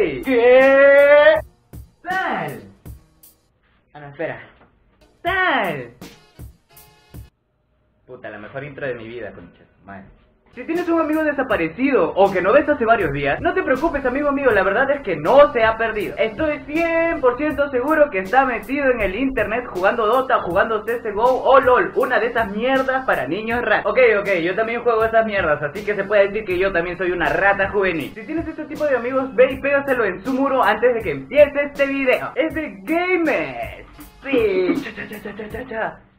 ¿Qué? ¡Sal! Ah, no, espera. ¡Sal! Puta, la mejor intro de mi vida, concha. Madre. Si tienes un amigo desaparecido o que no ves hace varios días, no te preocupes amigo mío, la verdad es que no se ha perdido. Estoy 100% seguro que está metido en el internet jugando Dota, jugando CSGO o LOL, una de esas mierdas para niños ratas. Ok, ok, yo también juego esas mierdas, así que se puede decir que yo también soy una rata juvenil. Si tienes este tipo de amigos, ve y pégaselo en su muro antes de que empiece este video. Es de gamers. Sí, cha cha cha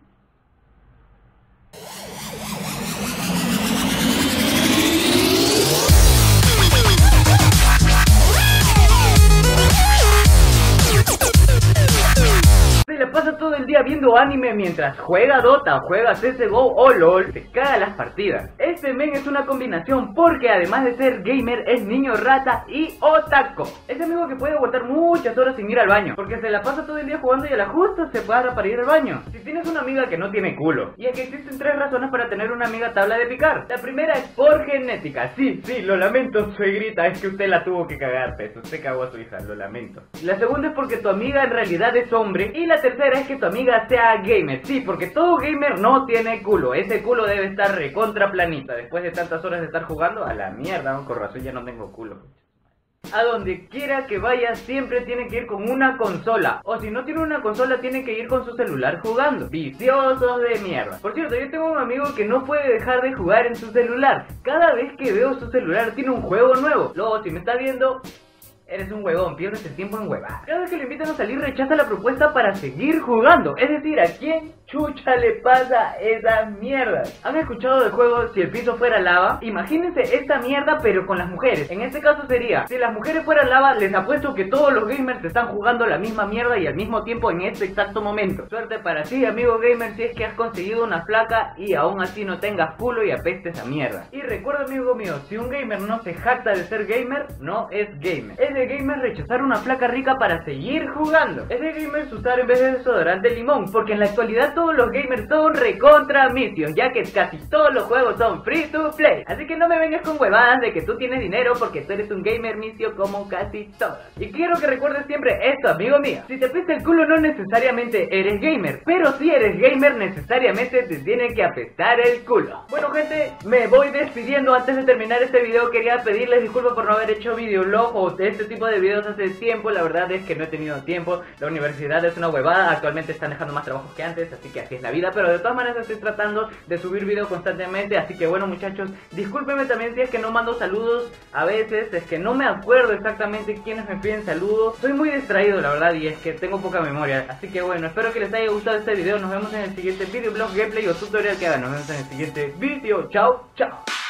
pasa todo el día viendo anime mientras juega Dota, juega CSGO o LOL, se caga las partidas. Este men es una combinación porque además de ser gamer es niño rata y otaku. Es amigo que puede aguantar muchas horas sin ir al baño, porque se la pasa todo el día jugando y a la justa se para para ir al baño. Si tienes una amiga que no tiene culo, y que existen tres razones para tener una amiga tabla de picar. La primera es por genética, sí, sí, lo lamento, suegrita, es que usted la tuvo que cagar, pues, usted cagó a su hija, lo lamento. La segunda es porque tu amiga en realidad es hombre, y la tercera es que tu amiga sea gamer, sí, porque todo gamer no tiene culo, ese culo debe estar recontra planita, después de tantas horas de estar jugando, a la mierda, con razón ya no tengo culo. A donde quiera que vaya siempre tiene que ir con una consola. O si no tiene una consola tiene que ir con su celular jugando. Viciosos de mierda. Por cierto, yo tengo un amigo que no puede dejar de jugar en su celular. Cada vez que veo su celular tiene un juego nuevo. Luego si me está viendo, Eres un huevón, pierdes el tiempo en huevadas. Cada vez que le invitan a salir rechaza la propuesta para seguir jugando. Es decir, ¿a quién chucha le pasa esa mierda? ¿Han escuchado del juego Si el piso fuera lava? Imagínense esta mierda pero con las mujeres. En este caso sería, si las mujeres fueran lava, les apuesto que todos los gamers están jugando la misma mierda y al mismo tiempo en este exacto momento. Suerte para ti, amigo gamer, si es que has conseguido una flaca y aún así no tengas culo y apestes a mierda. Y recuerda, amigo mío, si un gamer no se jacta de ser gamer, no es gamer. Es de gamers rechazar una placa rica para seguir jugando. Es de gamers usar en vez de desodorante limón, porque en la actualidad todos los gamers son recontra misios, ya que casi todos los juegos son free to play. Así que no me vengas con huevadas de que tú tienes dinero porque tú eres un gamer misio como casi todos. Y quiero que recuerdes siempre esto, amigo mío. Si te apesta el culo no necesariamente eres gamer, pero si eres gamer necesariamente te tiene que apestar el culo. Bueno gente, me voy despidiendo. Antes de terminar este video quería pedirles disculpas por no haber hecho videolog o este tipo de videos hace tiempo. La verdad es que no he tenido tiempo. La universidad es una huevada. Actualmente están dejando más trabajos que antes, así que así es la vida. Pero de todas maneras estoy tratando de subir video constantemente. Así que bueno muchachos, discúlpenme también si es que no mando saludos a veces. Es que no me acuerdo exactamente quiénes me piden saludos. Soy muy distraído la verdad y es que tengo poca memoria. Así que bueno, espero que les haya gustado este video. Nos vemos en el siguiente video, blog, gameplay o tutorial que haga. Nos vemos en el siguiente video. Chao, chao.